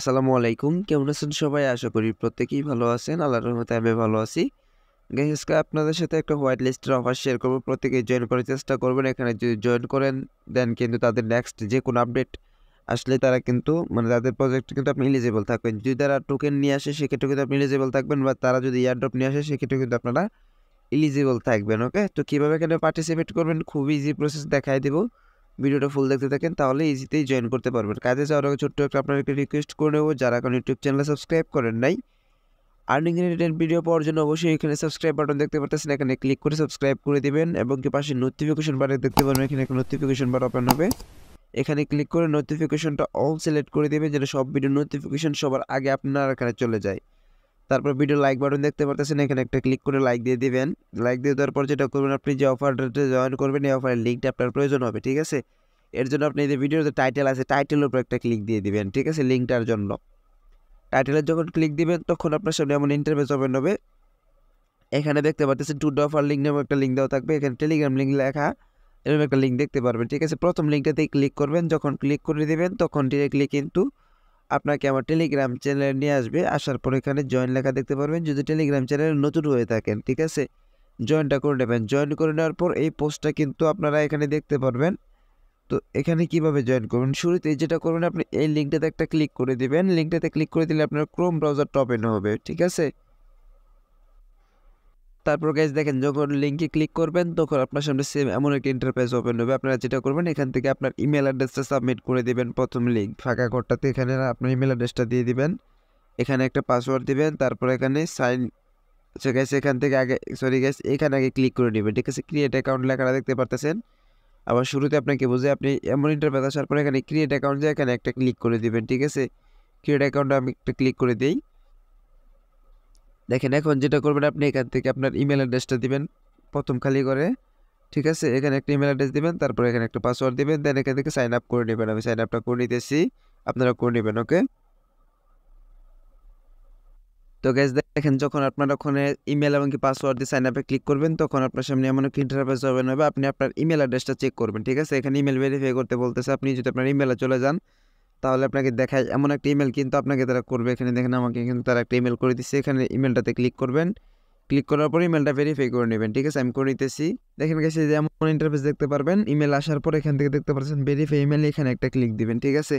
আসসালামু আলাইকুম। কেমন আছেন সবাই? আশা করি প্রত্যেকেই ভালো আছেন। আল্লাহর রহমতে আমি ভালো আছি। গাইজকে আপনাদের সাথে একটা হোয়াইট লিস্টের অফার শেয়ার করব। প্রত্যেকেই জয়েন করার চেষ্টা করবেন। এখানে যদি জয়েন করেন দেন কিন্তু তাদের নেক্সট যে কোনো আপডেট আসলে তারা কিন্তু মানে তাদের প্রজেক্ট কিন্তু আপনি এলিজিবল থাকবেন। যদি তারা টোকেন নিয়ে আসে, সেক্ষেত্রে কিন্তু আপনি এলিজিবল থাকবেন বা তারা যদি ইয়ারড্রপ নিয়ে আসে, সেক্ষেত্রে কিন্তু আপনারা এলিজিবল থাকবেন ওকে তো কীভাবে এখানে পার্টিসিপেট করবেন? খুব ইজি প্রসেস দেখাই দেবো। ভিডিওটা ফুল দেখতে থাকেন, তাহলে ইজিতেই জয়েন করতে পারবেন। কাজে যাওয়ার আগে ছোট্ট একটা আপনাদেরকে রিকোয়েস্ট করে নেব, যারা এখন ইউটিউব চ্যানেলে সাবস্ক্রাইব করেন নাই। আর্নিং রিলেটেড ভিডিও পাওয়ার জন্য অবশ্যই এখানে সাবস্ক্রাইব বাটন দেখতে পাচ্ছেন এখানে ক্লিক করে সাবস্ক্রাইব করে দিবেন, এবং কি পাশে নোটিফিকেশন বাটন দেখতে পারবেন, এখানে একটা নোটিফিকেশন বার ওপেন হবে। এখানে ক্লিক করে নোটিফিকেশনটা অল সিলেক্ট করে দেবেন যেটা সব ভিডিও নোটিফিকেশন সবার আগে আপনার এখানে চলে যায়। তারপর ভিডিও লাইক বাটন দেখতে পারতেছেন, এখানে একটা ক্লিক করে লাইক দিয়ে দিবেন। লাইক দিয়ে দেওয়ার পর যেটা করবেন, আপনি যে অফারটাতে জয়েন করবেন, এই অফারের লিঙ্কটা আপনার প্রয়োজন হবে, ঠিক আছে? এর জন্য আপনি যে ভিডিওতে টাইটেল আছে টাইটেলের উপর একটা ক্লিক দিয়ে দিবেন, ঠিক আছে? লিঙ্কটার জন্য। টাইটেলের যখন ক্লিক দিবেন, তখন আপনার সামনে এমন ইন্টারভেস ওপেন হবে। এখানে দেখতে পাচ্ছেন টু অফার লিঙ্ক নামে একটা লিঙ্ক দেওয়া থাকবে। এখানে টেলিগ্রাম লিঙ্ক লেখা, এরকম একটা লিঙ্ক দেখতে পারবেন, ঠিক আছে? প্রথম লিঙ্কটাতেই ক্লিক করবেন। যখন ক্লিক করে দেবেন, তখন ডিরেক্টলি কিন্তু আপনাকে আমার টেলিগ্রাম চ্যানেলে নিয়ে আসবে। আসার পর এখানে জয়েন লেখা দেখতে পারবেন। যদি টেলিগ্রাম চ্যানেলে নতুন হয়ে থাকেন, ঠিক আছে? জয়েনটা করে নেবেন। জয়েন করে নেওয়ার পর এই পোস্টটা কিন্তু আপনারা এখানে দেখতে পারবেন। তো এখানে কীভাবে জয়েন করবেন? শুরুতে যেটা করবেন, আপনি এই লিঙ্কটাতে একটা ক্লিক করে দেবেন। লিঙ্কটাতে ক্লিক করে দিলে আপনার ক্রোম ব্রাউজার টপ এনে হবে, ঠিক আছে? তারপর গাইজ দেখেন, যখন লিঙ্কে ক্লিক করবেন, তখন আপনার সামনে সেম এমন একটা ইন্টারফেস ওপেন হবে। আপনারা যেটা করবেন, এখান থেকে আপনার ইমেল অ্যাড্রেসটা সাবমিট করে দিবেন। প্রথম লিঙ্ক ফাঁকা ঘরটাতে এখানে আপনার ইমেল অ্যাড্রেসটা দিয়ে দিবেন। এখানে একটা পাসওয়ার্ড দিবেন, তারপর এখানে সাইন আচ্ছা গ্যাস এখান থেকে আগে সরি গ্যাস এখানে আগে ক্লিক করে নেবেন। ঠিক আছে ক্রিয়েট অ্যাকাউন্ট লেখাটা দেখতে পারতেছেন। আবার শুরুতে আপনাকে বুঝে, আপনি এমন ইন্টারফেস আসার পর এখানে ক্রিয়েট অ্যাকাউন্ট দিয়ে এখানে একটা ক্লিক করে দিবেন, ঠিক আছে? ক্রিয়েট অ্যাকাউন্টে আমি একটা ক্লিক করে দিই। দেখেন, এখন যেটা করবেন, আপনি এখান থেকে আপনার ইমেল অ্যাড্রেসটা দিবেন, প্রথম খালি করে, ঠিক আছে? এখানে একটা ইমেল অ্যাড্রেস দিবেন, তারপর এখানে একটা পাসওয়ার্ড দিবেন দেন এখান থেকে সাইন আপ করে নেবেন। আমি সাইন আপটা করে নিতেছি, আপনারা করে নেবেন ওকে তো গ্যাস দেখেন, যখন আপনার ওখানে ইমেল এবং কি পাসওয়ার্ড দিয়ে সাইন আপে ক্লিক করবেন, তখন আপনার সামনে এমন একটা ইন্টারফেস ওপেন হবে? আপনি আপনার ইমেল অ্যাড্রেসটা চেক করবেন, ঠিক আছে? এখানে ইমেল ভেরিফাই করতে বলতেছে, আপনি যদি আপনার ইমেলে চলে যান তাহলে আপনাকে দেখায় এমন একটা ইমেল কিন্তু আপনাকে তারা করবে। এখানে দেখেন আমাকে কিন্তু তারা একটা ইমেল করে দিচ্ছে। এখানে ইমেলটাতে ক্লিক করবেন। ক্লিক করার পর ইমেলটা ভেরিফাই করে নেবেন। ঠিক আছে? আমি করে নিতেছি। দেখেন গেছে যে এমন ইন্টারফেস দেখতে পারবেন। ইমেল আসার পর এখান থেকে দেখতে পাচ্ছেন ভেরিফাই ইমেল এখানে একটা ক্লিক দিবেন। ঠিক আছে?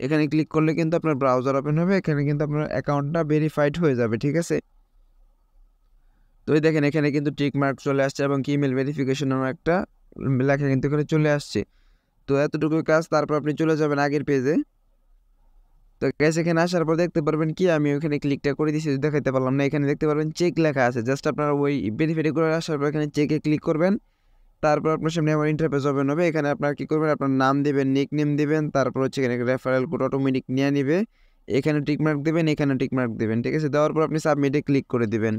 এখানে ক্লিক করলে কিন্তু আপনার ব্রাউজার ওপেন হবে। এখানে কিন্তু আপনার অ্যাকাউন্টটা ভেরিফাইড হয়ে যাবে। ঠিক আছে? তো এই দেখেন, এখানে কিন্তু টিক মার্ক চলে আসছে এবং কি ইমেল ভেরিফিকেশন একটা লেখা কিন্তু এখানে চলে আসছে। তো এতটুকু কাজ, তারপর আপনি চলে যাবেন আগের পেজে তো গ্যাস এখানে আসার পর দেখতে পারবেন কি, আমি ওখানে ক্লিকটা করে দিয়েছি দেখাইতে পারলাম না। এখানে দেখতে পারবেন চেক লেখা আছে। জাস্ট আপনারা ওই ভেরিফাই করে আসার পর এখানে চেকে ক্লিক করবেন। তারপর আপনার সামনে আমার ইন্টারফেস ওপেন হবে। এখানে আপনার কী করবেন, আপনার নাম দেবেন নিক নেম দেবেন, তারপর হচ্ছে এখানে রেফারেল কোড অটোমেটিক নিয়ে নেবে। এখানে টিকমার্ক দেবেন, এখানে টিকমার্ক দেবেন, ঠিক আছে? দেওয়ার পর আপনি সাবমিটে ক্লিক করে দেবেন।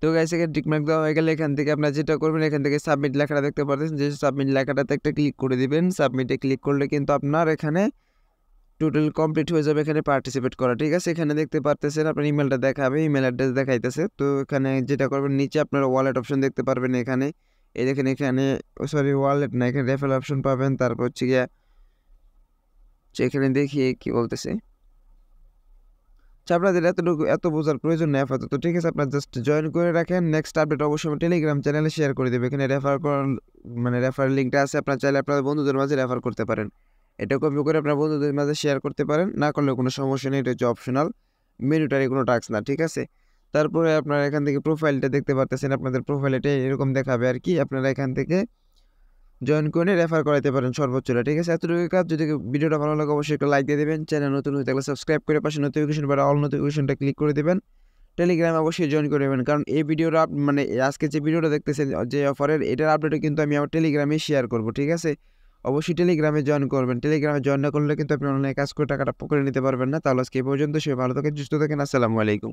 তো গাইস এখানে টিকমার্ক দেওয়া হয়ে গেলে এখান থেকে আপনার যেটা করবেন, এখান থেকে সাবমিট লেখাটা দেখতে পাচ্ছেন যে সাবমিট লেখাটাতে একটা ক্লিক করে দিবেন। সাবমিটে ক্লিক করলে কিন্তু আপনার এখানে টোটাল কমপ্লিট হয়ে যাবে এখানে পার্টিসিপেট করা, ঠিক আছে? এখানে দেখতে পারতেছেন, আপনার ইমেলটা দেখাবে ইমেল অ্যাড্রেস দেখাইতেছে। তো এখানে যেটা করবেন, নিচে আপনার ওয়ালেট অপশন দেখতে পারবেন এখানে। এই দেখেন এখানে সরি ওয়ালেট না, এখানে রেফারেল অপশন পাবেন। তারপর হচ্ছে গিয়া এখানে দেখি কি বলতেছে। আচ্ছা আপনাদের এতটুকু, এত বোঝার প্রয়োজন নেই আপাতত, ঠিক আছে? আপনার জাস্ট জয়েন করে রাখেন। নেক্সট আপডেট অবশ্যই টেলিগ্রাম চ্যানেলে শেয়ার করে দেবে। এখানে রেফার করার মানে রেফার লিঙ্কটা আছে, আপনার চাইলে আপনার বন্ধুদের মাঝে রেফার করতে পারেন। এটা কপি করে আপনার বন্ধুদের মাঝে শেয়ার করতে পারেন। না করলে কোনো সমস্যা নেই, এটা হচ্ছে অপশনাল মেনুটারি কোনো টাস্ক না, ঠিক আছে? তারপরে আপনারা এখান থেকে প্রোফাইলটা দেখতে পারতেছেন, আপনাদের প্রোফাইল এটা এরকম দেখাবে আর কি। আপনারা এখান থেকে জয়েন করে রেফার করাতে পারেন সর্বোচ্চটা, ঠিক আছে? এতটুকু কাজ। যদি ভিডিওটা ভালো লাগে, অবশ্যই একটা লাইক দিয়ে দেবেন। চ্যানেল নতুন হয়ে থাকলে সাবস্ক্রাইব করে পাশে নোটিফিকেশন বা অল নোটিফিকেশনটা ক্লিক করে দেবেন। টেলিগ্রামে অবশ্যই জয়েন করে দেবেন কারণ এই ভিডিওটা মানে আজকে যে ভিডিওটা দেখতেছেন, যে অফারের এটার আপডেটও কিন্তু আমি আমার টেলিগ্রামে শেয়ার করব, ঠিক আছে? অবশ্যই টেলিগ্রামে জয়েন করবেন। টেলিগ্রামে জয়েন না করলে কিন্তু আপনি অনলাইনে কাজ করে টাকাটা পকেটে নিতে পারবেন না। তাহলে আজকে এই পর্যন্ত। সে ভালো থাকেন, সুস্থ থাকেন। আসসালামু আলাইকুম।